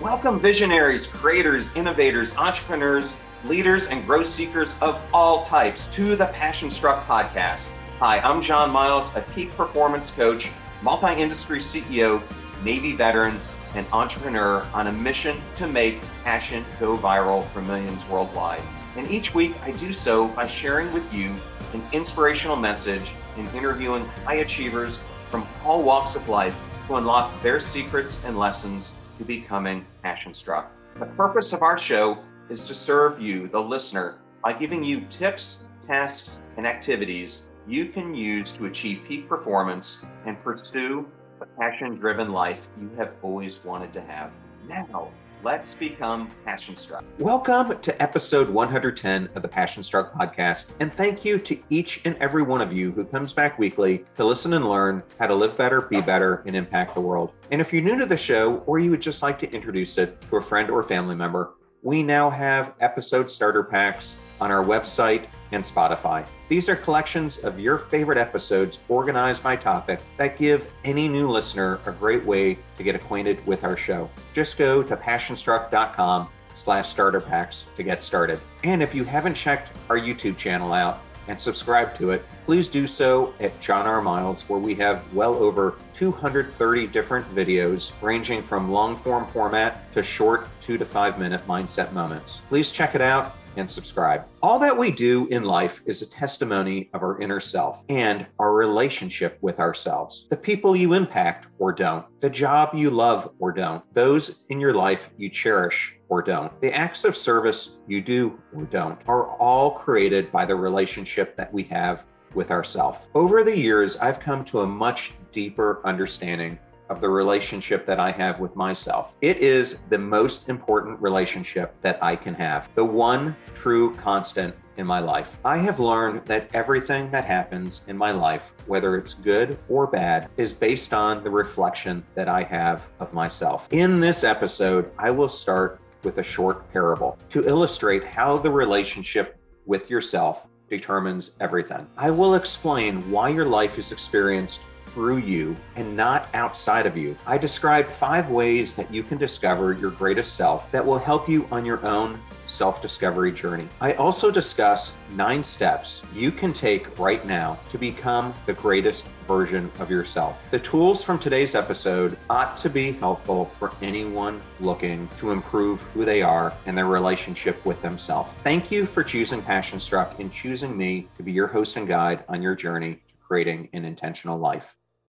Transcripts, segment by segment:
Welcome, visionaries, creators, innovators, entrepreneurs, leaders, and growth seekers of all types to the Passion Struck podcast. Hi, I'm John Miles, a peak performance coach, multi industry CEO, Navy veteran, and entrepreneur on a mission to make passion go viral for millions worldwide. And each week I do so by sharing with you an inspirational message and interviewing high achievers from all walks of life to unlock their secrets and lessons to becoming passion struck. The purpose of our show is to serve you, the listener, by giving you tips, tasks, and activities you can use to achieve peak performance and pursue the passion driven life you have always wanted to have. Now, let's become passion struck. Welcome to episode 110 of the Passion Struck podcast. And thank you to each and every one of you who comes back weekly to listen and learn how to live better, be better, and impact the world. And if you're new to the show or you would just like to introduce it to a friend or family member, we now have episode starter packs on our website and Spotify. These are collections of your favorite episodes organized by topic that give any new listener a great way to get acquainted with our show. Just go to passionstruck.com slash starter packs to get started. And if you haven't checked our YouTube channel out, and subscribe to it, please do so at John R. Miles, where we have well over 230 different videos ranging from long form format to short two to five minute mindset moments. Please check it out and subscribe. All that we do in life is a testimony of our inner self and our relationship with ourselves. The people you impact or don't, the job you love or don't, those in your life you cherish or don't. The acts of service you do or don't are all created by the relationship that we have with ourself. Over the years, I've come to a much deeper understanding of the relationship that I have with myself. It is the most important relationship that I can have, the one true constant in my life. I have learned that everything that happens in my life, whether it's good or bad, is based on the reflection that I have of myself. In this episode, I will start with a short parable to illustrate how the relationship with yourself determines everything. I will explain why your life is experienced through you and not outside of you. I describe five ways that you can discover your greatest self that will help you on your own self discovery journey. I also discuss nine steps you can take right now to become the greatest version of yourself. The tools from today's episode ought to be helpful for anyone looking to improve who they are and their relationship with themselves. Thank you for choosing Passion Struck and choosing me to be your host and guide on your journey to creating an intentional life.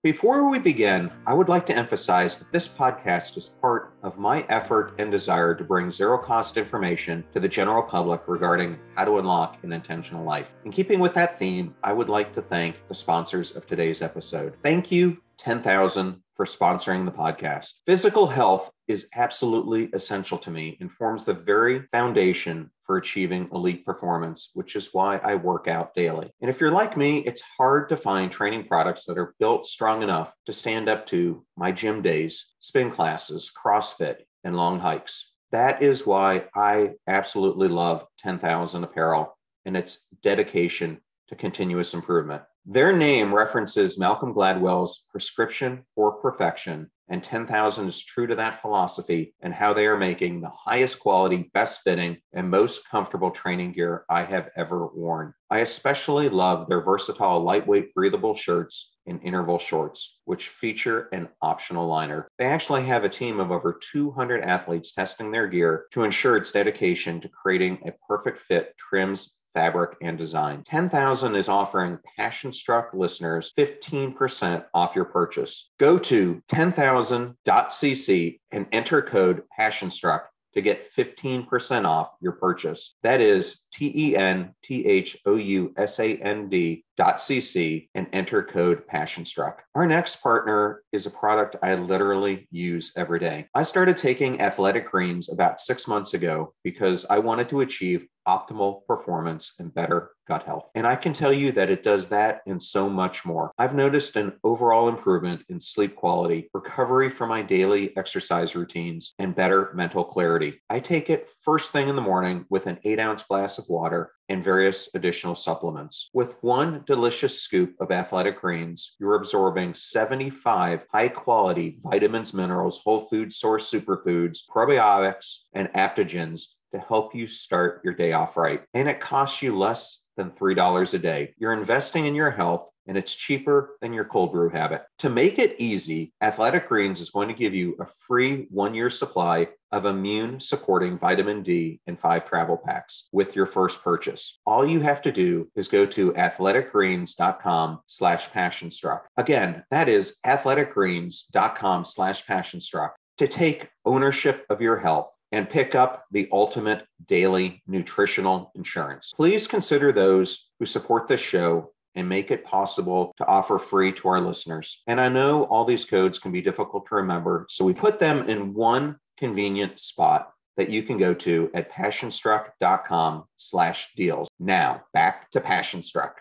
Before we begin, I would like to emphasize that this podcast is part of my effort and desire to bring zero cost information to the general public regarding how to unlock an intentional life. In keeping with that theme, I would like to thank the sponsors of today's episode. Thank you, 10,000 for sponsoring the podcast. Physical health is absolutely essential to me and forms the very foundation for achieving elite performance, which is why I work out daily. And if you're like me, it's hard to find training products that are built strong enough to stand up to my gym days, spin classes, CrossFit, and long hikes. That is why I absolutely love 10,000 Apparel and its dedication to continuous improvement. Their name references Malcolm Gladwell's prescription for perfection, and 10,000 is true to that philosophy and how they are making the highest quality, best fitting, and most comfortable training gear I have ever worn. I especially love their versatile, lightweight, breathable shirts and interval shorts, which feature an optional liner. They actually have a team of over 200 athletes testing their gear to ensure its dedication to creating a perfect fit trims fabric, and design. 10,000 is offering Passion Struck listeners 15% off your purchase. Go to 10,000.cc and enter code PassionStruck to get 15% off your purchase. That is T E N T H O U S A N D dot cc and enter code passionstruck our next partner is a product i literally use every day i started taking athletic greens about six months ago because i wanted to achieve optimal performance and better gut health. And I can tell you that it does that and so much more. I've noticed an overall improvement in sleep quality, recovery from my daily exercise routines, and better mental clarity. I take it first thing in the morning with an eight ounce glass of water and various additional supplements. With one delicious scoop of athletic greens, you're absorbing 75 high quality vitamins, minerals, whole food source superfoods, probiotics, and adaptogens to help you start your day off right. And it costs you less than $3 a day. You're investing in your health and it's cheaper than your cold brew habit. To make it easy, Athletic Greens is going to give you a free one year supply of immune supporting vitamin D in five travel packs with your first purchase. All you have to do is go to athleticgreens.com slash passionstruck. Again, that is athleticgreens.com slash passionstruck to take ownership of your health and pick up the ultimate daily nutritional insurance. Please consider those who support this show and make it possible to offer free to our listeners. And I know all these codes can be difficult to remember, so we put them in one convenient spot that you can go to at passionstruck.com slash deals. Now back to Passionstruck.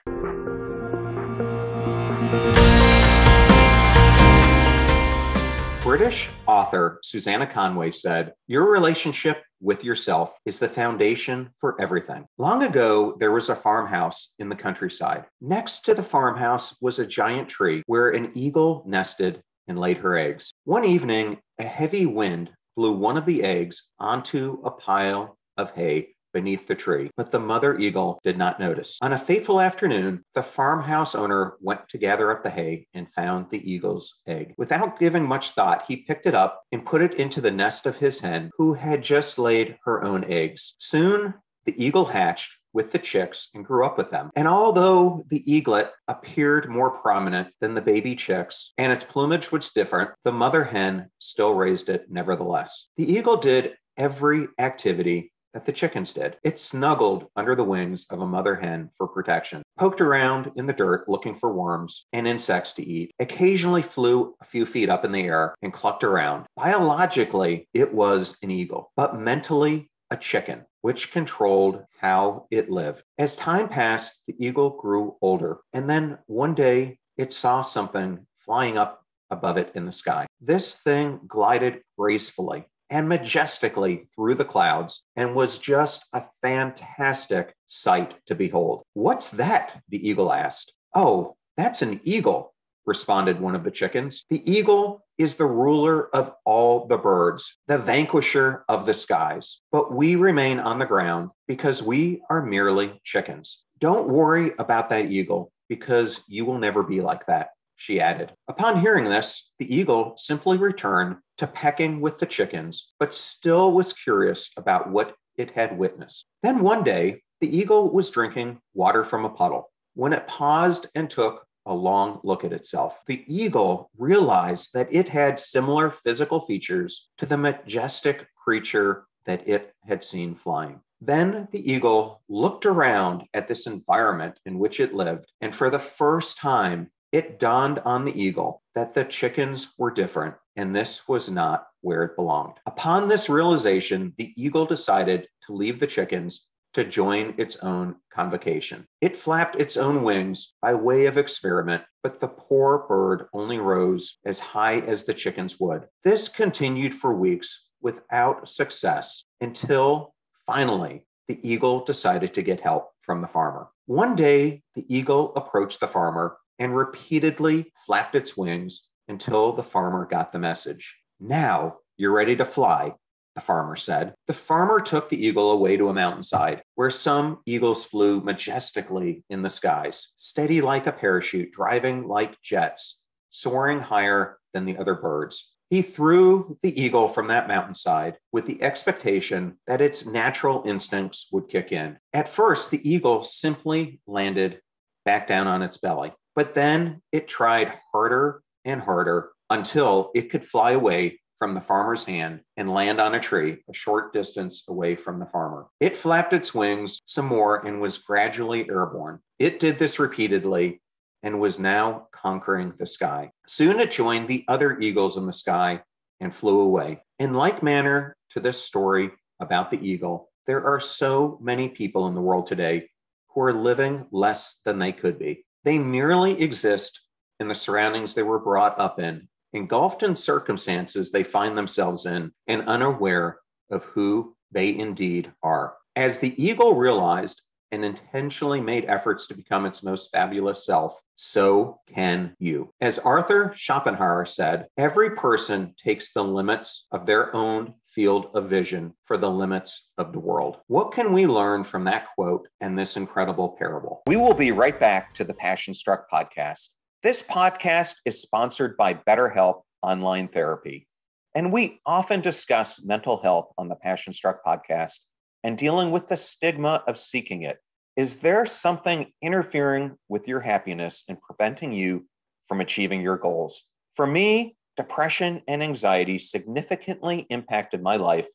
British author Susannah Conway said, Your relationship with yourself is the foundation for everything. Long ago, there was a farmhouse in the countryside. Next to the farmhouse was a giant tree where an eagle nested and laid her eggs. One evening, a heavy wind blew one of the eggs onto a pile of hay beneath the tree, but the mother eagle did not notice. On a fateful afternoon, the farmhouse owner went to gather up the hay and found the eagle's egg. Without giving much thought, he picked it up and put it into the nest of his hen, who had just laid her own eggs. Soon, the eagle hatched with the chicks and grew up with them. And although the eaglet appeared more prominent than the baby chicks and its plumage was different, the mother hen still raised it nevertheless. The eagle did every activity that the chickens did. It snuggled under the wings of a mother hen for protection, poked around in the dirt looking for worms and insects to eat, occasionally flew a few feet up in the air and clucked around. Biologically, it was an eagle, but mentally, a chicken, which controlled how it lived. As time passed, the eagle grew older, and then one day it saw something flying up above it in the sky. This thing glided gracefully and majestically through the clouds and was just a fantastic sight to behold. What's that? The eagle asked. Oh, that's an eagle, responded one of the chickens. The eagle is the ruler of all the birds, the vanquisher of the skies. But we remain on the ground because we are merely chickens. Don't worry about that eagle because you will never be like that she added. Upon hearing this, the eagle simply returned to pecking with the chickens, but still was curious about what it had witnessed. Then one day, the eagle was drinking water from a puddle. When it paused and took a long look at itself, the eagle realized that it had similar physical features to the majestic creature that it had seen flying. Then the eagle looked around at this environment in which it lived, and for the first time, it dawned on the eagle that the chickens were different and this was not where it belonged. Upon this realization, the eagle decided to leave the chickens to join its own convocation. It flapped its own wings by way of experiment, but the poor bird only rose as high as the chickens would. This continued for weeks without success until finally the eagle decided to get help from the farmer. One day, the eagle approached the farmer and repeatedly flapped its wings until the farmer got the message. Now you're ready to fly, the farmer said. The farmer took the eagle away to a mountainside where some eagles flew majestically in the skies, steady like a parachute, driving like jets, soaring higher than the other birds. He threw the eagle from that mountainside with the expectation that its natural instincts would kick in. At first, the eagle simply landed back down on its belly. But then it tried harder and harder until it could fly away from the farmer's hand and land on a tree a short distance away from the farmer. It flapped its wings some more and was gradually airborne. It did this repeatedly and was now conquering the sky. Soon it joined the other eagles in the sky and flew away. In like manner to this story about the eagle, there are so many people in the world today who are living less than they could be. They merely exist in the surroundings they were brought up in, engulfed in circumstances they find themselves in, and unaware of who they indeed are. As the eagle realized and intentionally made efforts to become its most fabulous self, so can you. As Arthur Schopenhauer said, every person takes the limits of their own field of vision for the limits of the world. What can we learn from that quote and this incredible parable? We will be right back to the Passion Struck podcast. This podcast is sponsored by BetterHelp Online Therapy. And we often discuss mental health on the Passion Struck podcast and dealing with the stigma of seeking it. Is there something interfering with your happiness and preventing you from achieving your goals? For me, depression and anxiety significantly impacted my life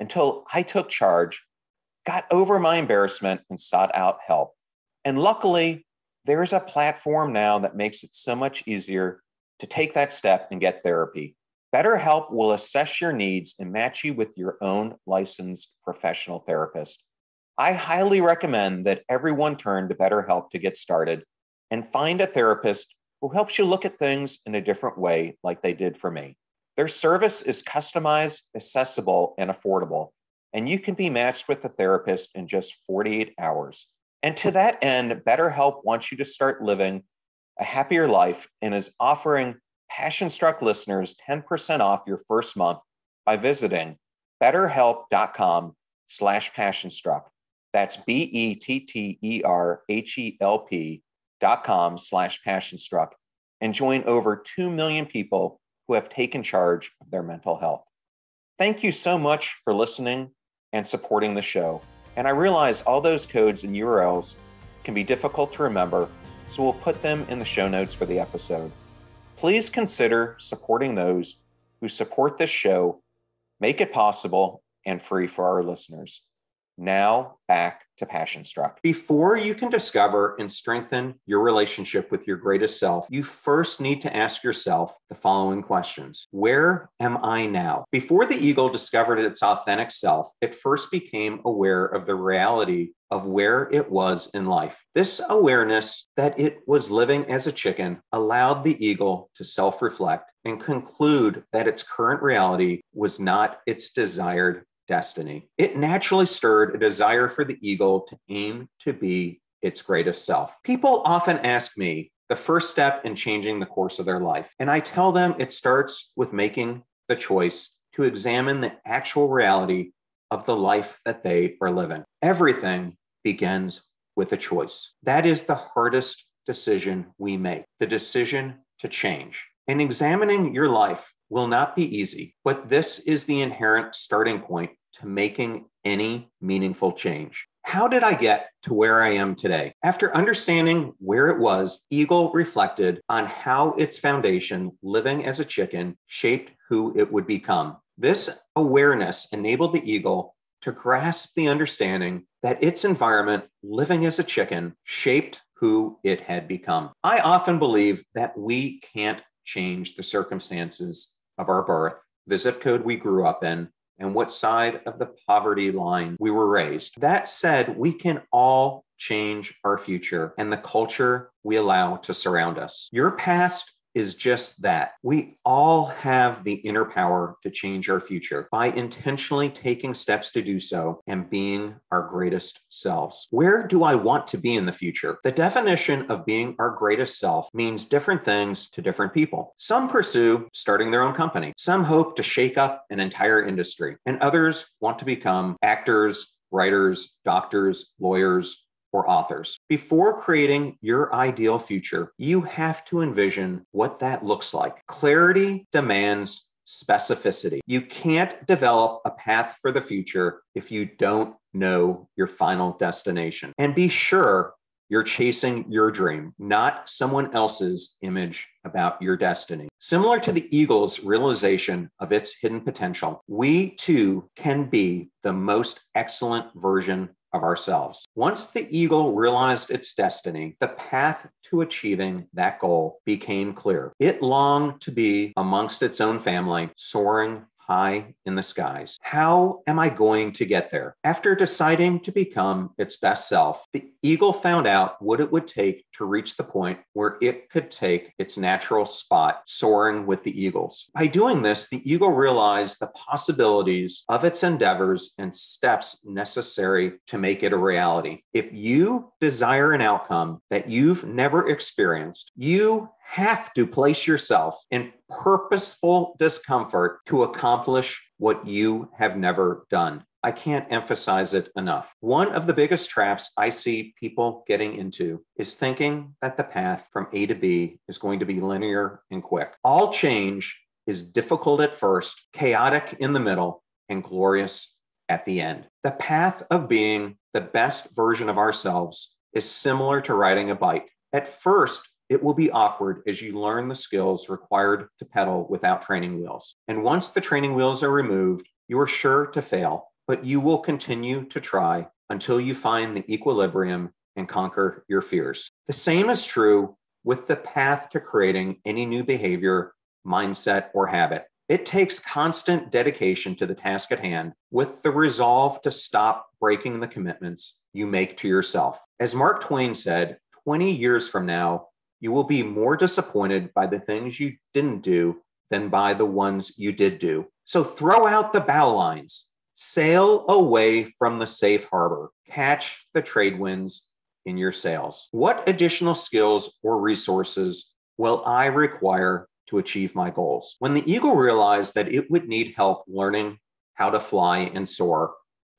until I took charge, got over my embarrassment, and sought out help. And luckily, there's a platform now that makes it so much easier to take that step and get therapy. BetterHelp will assess your needs and match you with your own licensed professional therapist. I highly recommend that everyone turn to BetterHelp to get started and find a therapist who helps you look at things in a different way, like they did for me. Their service is customized, accessible, and affordable, and you can be matched with a therapist in just 48 hours. And to that end, BetterHelp wants you to start living a happier life and is offering Passion Struck listeners 10% off your first month by visiting betterhelp.com slash passionstruck. That's B-E-T-T-E-R-H-E-L-P dot com slash passionstruck and join over 2 million people who have taken charge of their mental health. Thank you so much for listening and supporting the show. And I realize all those codes and URLs can be difficult to remember, so we'll put them in the show notes for the episode please consider supporting those who support this show, make it possible and free for our listeners. Now, back to Passion Struck. Before you can discover and strengthen your relationship with your greatest self, you first need to ask yourself the following questions Where am I now? Before the eagle discovered its authentic self, it first became aware of the reality of where it was in life. This awareness that it was living as a chicken allowed the eagle to self reflect and conclude that its current reality was not its desired destiny. It naturally stirred a desire for the eagle to aim to be its greatest self. People often ask me the first step in changing the course of their life, and I tell them it starts with making the choice to examine the actual reality of the life that they are living. Everything begins with a choice. That is the hardest decision we make the decision to change. And examining your life will not be easy, but this is the inherent starting point to making any meaningful change. How did I get to where I am today? After understanding where it was, Eagle reflected on how its foundation, living as a chicken, shaped who it would become. This awareness enabled the Eagle to grasp the understanding that its environment, living as a chicken, shaped who it had become. I often believe that we can't change the circumstances of our birth, the zip code we grew up in, and what side of the poverty line we were raised. That said, we can all change our future and the culture we allow to surround us. Your past is just that. We all have the inner power to change our future by intentionally taking steps to do so and being our greatest selves. Where do I want to be in the future? The definition of being our greatest self means different things to different people. Some pursue starting their own company, some hope to shake up an entire industry, and others want to become actors, writers, doctors, lawyers, or authors. Before creating your ideal future, you have to envision what that looks like. Clarity demands specificity. You can't develop a path for the future if you don't know your final destination. And be sure you're chasing your dream, not someone else's image about your destiny. Similar to the eagle's realization of its hidden potential, we too can be the most excellent version of ourselves. Once the eagle realized its destiny, the path to achieving that goal became clear. It longed to be amongst its own family, soaring high in the skies. How am I going to get there? After deciding to become its best self, the eagle found out what it would take to reach the point where it could take its natural spot soaring with the eagles. By doing this, the eagle realized the possibilities of its endeavors and steps necessary to make it a reality. If you desire an outcome that you've never experienced, you have to place yourself in purposeful discomfort to accomplish what you have never done. I can't emphasize it enough. One of the biggest traps I see people getting into is thinking that the path from A to B is going to be linear and quick. All change is difficult at first, chaotic in the middle, and glorious at the end. The path of being the best version of ourselves is similar to riding a bike. At first, it will be awkward as you learn the skills required to pedal without training wheels. And once the training wheels are removed, you are sure to fail, but you will continue to try until you find the equilibrium and conquer your fears. The same is true with the path to creating any new behavior, mindset, or habit. It takes constant dedication to the task at hand with the resolve to stop breaking the commitments you make to yourself. As Mark Twain said, 20 years from now, you will be more disappointed by the things you didn't do than by the ones you did do. So throw out the bow lines, sail away from the safe harbor, catch the trade winds in your sails. What additional skills or resources will I require to achieve my goals? When the eagle realized that it would need help learning how to fly and soar,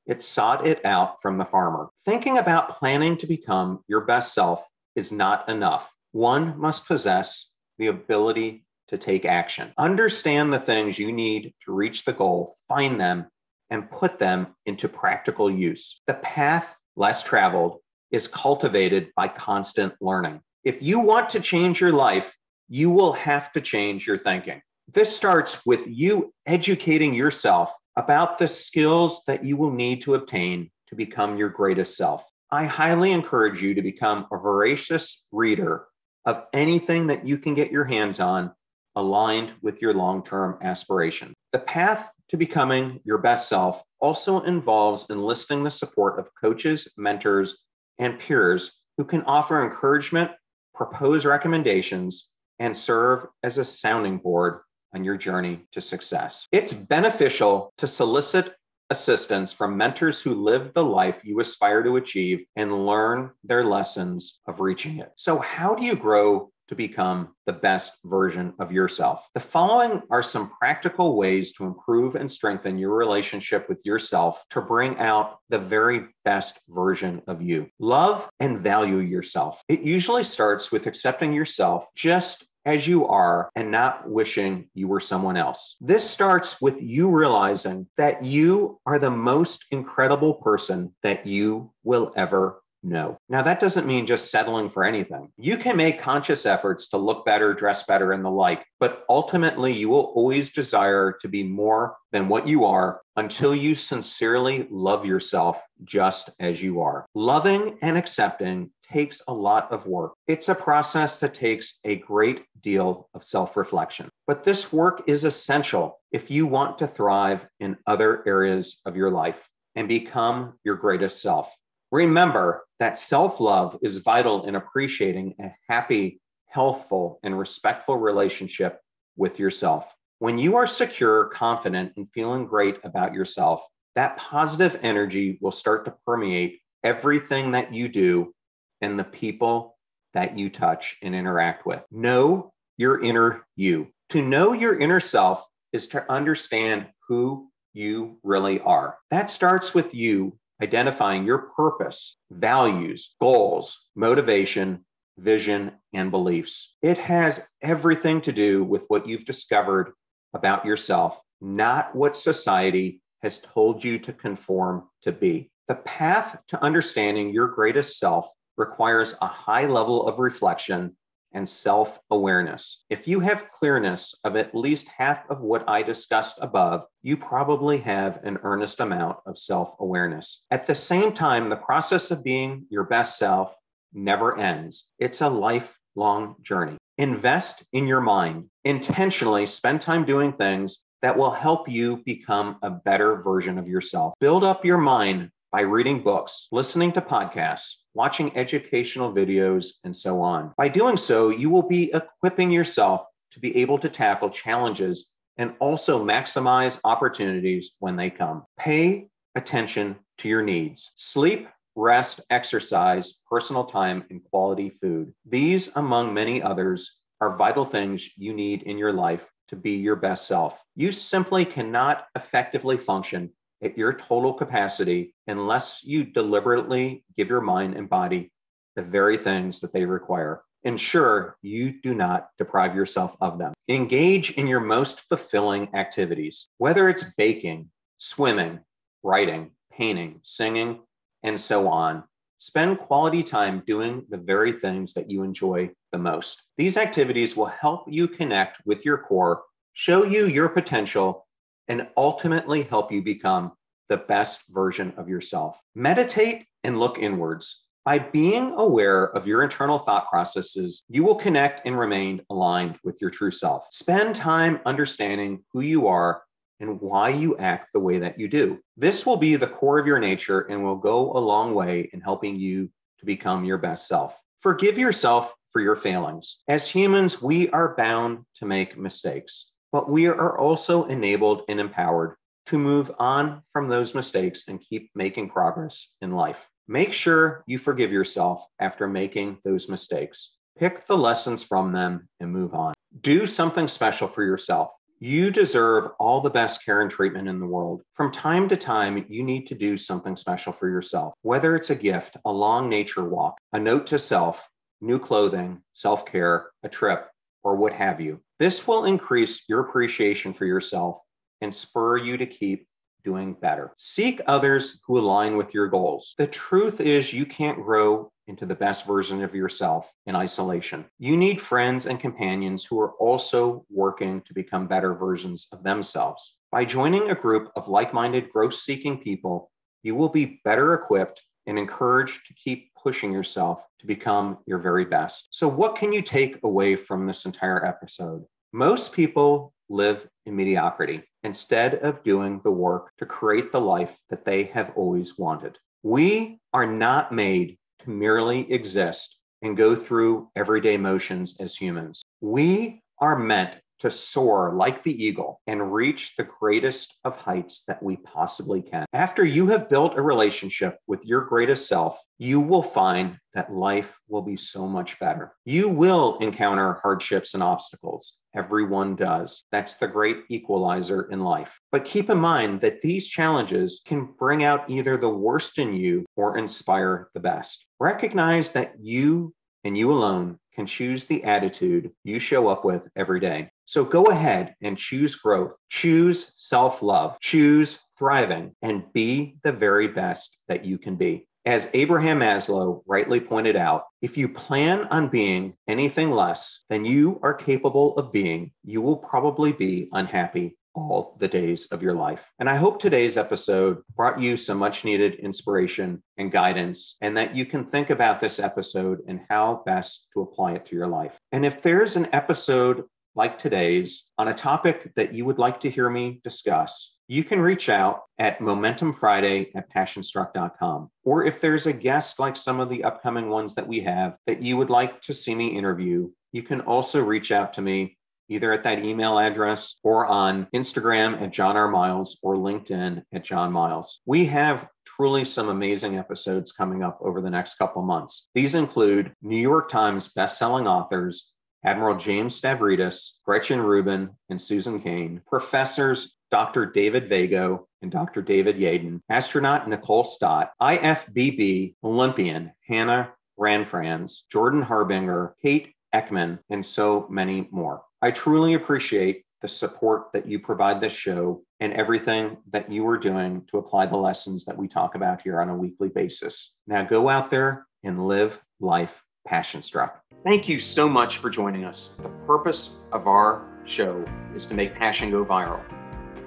it sought it out from the farmer. Thinking about planning to become your best self is not enough. One must possess the ability to take action. Understand the things you need to reach the goal, find them, and put them into practical use. The path less traveled is cultivated by constant learning. If you want to change your life, you will have to change your thinking. This starts with you educating yourself about the skills that you will need to obtain to become your greatest self. I highly encourage you to become a voracious reader of anything that you can get your hands on aligned with your long term aspiration. The path to becoming your best self also involves enlisting the support of coaches, mentors, and peers who can offer encouragement, propose recommendations, and serve as a sounding board on your journey to success. It's beneficial to solicit assistance from mentors who live the life you aspire to achieve and learn their lessons of reaching it. So, how do you grow to become the best version of yourself? The following are some practical ways to improve and strengthen your relationship with yourself to bring out the very best version of you. Love and value yourself. It usually starts with accepting yourself just as you are and not wishing you were someone else. This starts with you realizing that you are the most incredible person that you will ever know. Now, that doesn't mean just settling for anything. You can make conscious efforts to look better, dress better, and the like, but ultimately, you will always desire to be more than what you are until you sincerely love yourself just as you are. Loving and accepting takes a lot of work. It's a process that takes a great deal of self reflection. But this work is essential if you want to thrive in other areas of your life and become your greatest self. Remember that self love is vital in appreciating a happy, healthful, and respectful relationship with yourself. When you are secure, confident, and feeling great about yourself, that positive energy will start to permeate everything that you do and the people that you touch and interact with. Know your inner you. To know your inner self is to understand who you really are. That starts with you identifying your purpose, values, goals, motivation, vision, and beliefs. It has everything to do with what you've discovered about yourself, not what society has told you to conform to be. The path to understanding your greatest self requires a high level of reflection and self awareness. If you have clearness of at least half of what I discussed above, you probably have an earnest amount of self awareness. At the same time, the process of being your best self never ends, it's a lifelong journey. Invest in your mind. Intentionally spend time doing things that will help you become a better version of yourself. Build up your mind by reading books, listening to podcasts, watching educational videos, and so on. By doing so, you will be equipping yourself to be able to tackle challenges and also maximize opportunities when they come. Pay attention to your needs. Sleep, rest, exercise, personal time, and quality food. These, among many others, are vital things you need in your life to be your best self. You simply cannot effectively function at your total capacity unless you deliberately give your mind and body the very things that they require. Ensure you do not deprive yourself of them. Engage in your most fulfilling activities, whether it's baking, swimming, writing, painting, singing, and so on. Spend quality time doing the very things that you enjoy the most. These activities will help you connect with your core, show you your potential, and ultimately help you become the best version of yourself. Meditate and look inwards. By being aware of your internal thought processes, you will connect and remain aligned with your true self. Spend time understanding who you are and why you act the way that you do. This will be the core of your nature and will go a long way in helping you to become your best self. Forgive yourself for your failings. As humans, we are bound to make mistakes, but we are also enabled and empowered to move on from those mistakes and keep making progress in life. Make sure you forgive yourself after making those mistakes. Pick the lessons from them and move on. Do something special for yourself. You deserve all the best care and treatment in the world. From time to time, you need to do something special for yourself, whether it's a gift, a long nature walk, a note to self, new clothing, self care, a trip, or what have you. This will increase your appreciation for yourself and spur you to keep doing better. Seek others who align with your goals. The truth is, you can't grow into the best version of yourself in isolation. You need friends and companions who are also working to become better versions of themselves. By joining a group of like minded, growth seeking people, you will be better equipped and encouraged to keep pushing yourself to become your very best. So, what can you take away from this entire episode? Most people live in mediocrity instead of doing the work to create the life that they have always wanted. We are not made to merely exist and go through everyday motions as humans. We are meant to soar like the eagle and reach the greatest of heights that we possibly can. After you have built a relationship with your greatest self, you will find that life will be so much better. You will encounter hardships and obstacles. Everyone does. That's the great equalizer in life. But keep in mind that these challenges can bring out either the worst in you or inspire the best. Recognize that you and you alone can choose the attitude you show up with every day. So go ahead and choose growth, choose self love, choose thriving, and be the very best that you can be. As Abraham Maslow rightly pointed out, if you plan on being anything less than you are capable of being, you will probably be unhappy all the days of your life. And I hope today's episode brought you some much needed inspiration and guidance, and that you can think about this episode and how best to apply it to your life. And if there's an episode like today's on a topic that you would like to hear me discuss, you can reach out at momentumfriday at passionstruck.com. Or if there's a guest like some of the upcoming ones that we have that you would like to see me interview, you can also reach out to me either at that email address or on Instagram at John R. Miles or LinkedIn at John Miles. We have truly some amazing episodes coming up over the next couple months. These include New York Times bestselling authors Admiral James Stavridis, Gretchen Rubin, and Susan Cain, professors Dr. David Vago and Dr. David Yaden, astronaut Nicole Stott, IFBB Olympian Hannah Ranfranz, Jordan Harbinger, Kate Eckman, and so many more. I truly appreciate the support that you provide this show and everything that you are doing to apply the lessons that we talk about here on a weekly basis. Now go out there and live life passion struck. Thank you so much for joining us. The purpose of our show is to make passion go viral.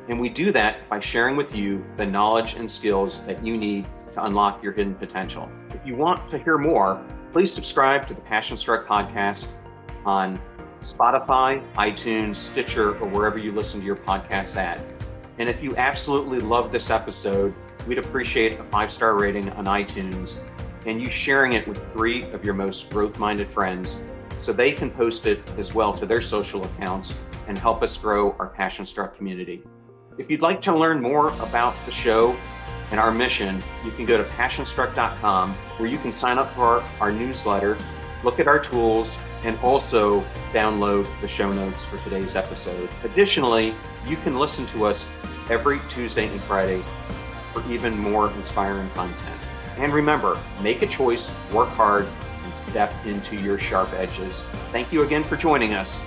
And we do that by sharing with you the knowledge and skills that you need to unlock your hidden potential. If you want to hear more, please subscribe to the Passion Struck podcast on Spotify, iTunes, Stitcher, or wherever you listen to your podcasts at. And if you absolutely love this episode, we'd appreciate a five star rating on iTunes and you sharing it with three of your most growth minded friends so they can post it as well to their social accounts and help us grow our Passion Struck community. If you'd like to learn more about the show and our mission, you can go to passionstruck.com where you can sign up for our, our newsletter, look at our tools, and also download the show notes for today's episode. Additionally, you can listen to us every Tuesday and Friday for even more inspiring content. And remember, make a choice, work hard, and step into your sharp edges. Thank you again for joining us.